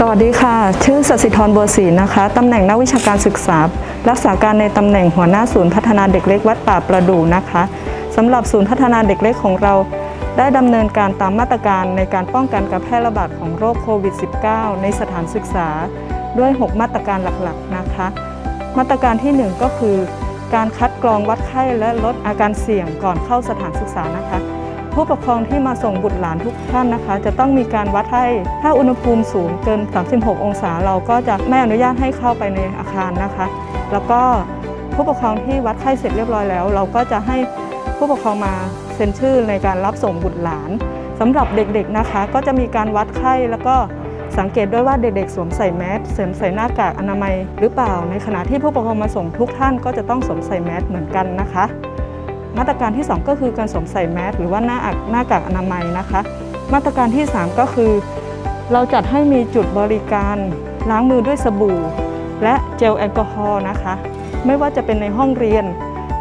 สวัสดีค่ะ ชื่อสศิธรบัวศรีนะคะ ตำแหน่งนักวิชาการศึกษา รักษาการในตำแหน่งหัวหน้าศูนย์พัฒนาเด็กเล็กวัดป่าประดู่นะคะสำหรับศูนย์พัฒนาเด็กเล็กของเรา ได้ดำเนินการตามมาตรการในการป้องกันการแพร่ระบาดของโรคโควิด -19 ในสถานศึกษา ด้วย 6 มาตรการหลักๆนะคะ มาตรการที่ 1 ก็คือ การคัดกรองวัดไข้และลดอาการเสี่ยงก่อนเข้าสถานศึกษานะคะ ผู้ปกครองที่มาส่งบุตรหลานทุกท่านนะคะ จะต้องมีการวัดให้ถ้าอุณหภูมิสูงเกิน 36 องศา เราก็จะไม่อนุญาตให้เข้าไปในอาคารนะคะ แล้วก็ผู้ปกครองที่วัดไข้เสร็จเรียบร้อยแล้ว เราก็จะให้ผู้ปกครองมาเซ็นชื่อในการรับส่งบุตรหลานสำหรับเด็กๆนะคะ ก็จะมีการวัดไข้แล้วก็สังเกตด้วยว่าเด็กๆ สวมใส่แมสสวมใส่หน้ากากอนามัยหรือเปล่า ในขณะที่ผู้ปกครองมาส่งทุกท่านก็จะต้องสวมใส่แมสเหมือนกันนะคะ มาตรการที่ 2 ก็คือการสวมใส่แมสหรือว่าหน้าอักหน้ากากอนามัยนะคะ มาตรการที่ 3 ก็คือ เราจัดให้มีจุดบริการล้างมือด้วยสบู่ และเจลแอลกอฮอล์นะคะ ไม่ว่าจะเป็นในห้องเรียน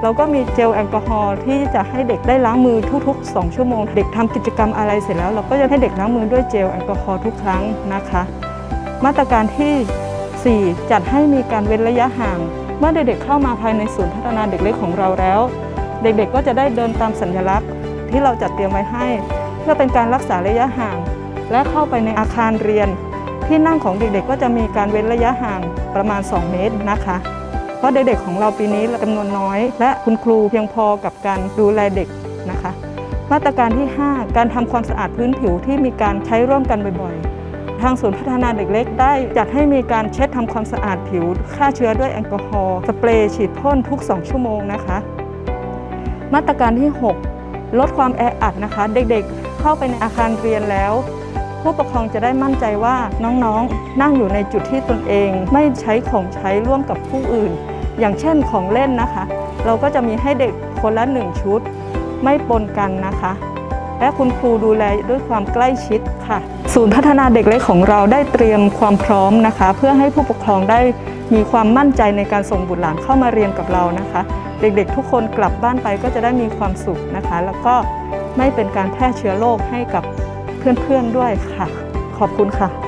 เราก็มีเจลแอลกอฮอล์ที่จะให้เด็กได้ล้างมือทุก ๆ 2 ชั่วโมง เด็กทำกิจกรรมอะไรเสร็จแล้ว เราก็จะให้เด็กล้างมือด้วยเจลแอลกอฮอล์ทุกครั้งนะคะ มาตรการที่ 4 จัดให้มีการเว้นระยะห่างเมื่อเด็กๆเข้ามาภายในศูนย์พัฒนาเด็กเล็กของเราแล้ว เด็กๆก็จะได้เดินตามสัญลักษณ์ที่เราจัดเตรียมไว้ให้ เพื่อเป็นการรักษาระยะห่าง และเข้าไปในอาคารเรียน ที่นั่งของเด็กๆ ก็จะมีการเว้นระยะห่างประมาณ 2 เมตรนะคะ เพราะเด็กๆของเราปีนี้จำนวนน้อย และคุณครูเพียงพอกับการดูแลเด็กนะคะ มาตรการที่ 5 การทำความสะอาดพื้นผิวที่มีการใช้ร่วมกันบ่อยๆทางศูนย์พัฒนาเด็กเล็กได้จัดให้มีการเช็ดทำความสะอาดผิวฆ่าเชื้อด้วยแอลกอฮอล์สเปรย์ฉีดพ่นทุก 2 ชั่วโมงนะคะ มาตรการที่ 6 ลดความแออัดนะคะ เด็กๆ เข้าไปในอาคารเรียนแล้ว ผู้ปกครองจะได้มั่นใจว่าน้องๆ นั่งอยู่ในจุดที่ตนเอง ไม่ใช้ของใช้ร่วมกับผู้อื่น อย่างเช่นของเล่นนะคะ เราก็จะมีให้เด็กคนละหนึ่งชุด ไม่ปนกันนะคะ และคุณครูดูแลด้วยความใกล้ชิดค่ะ ศูนย์พัฒนาเด็กเล็กของเราได้เตรียมความพร้อมนะคะ เพื่อให้ผู้ปกครองได้มีความมั่นใจในการส่งบุตรหลานเข้ามาเรียนกับเรานะคะ เด็กๆ ทุกคนกลับบ้านไปก็จะได้มีความสุขนะคะ แล้วก็ไม่เป็นการแพร่เชื้อโรคให้กับเพื่อนๆด้วยค่ะ ขอบคุณค่ะ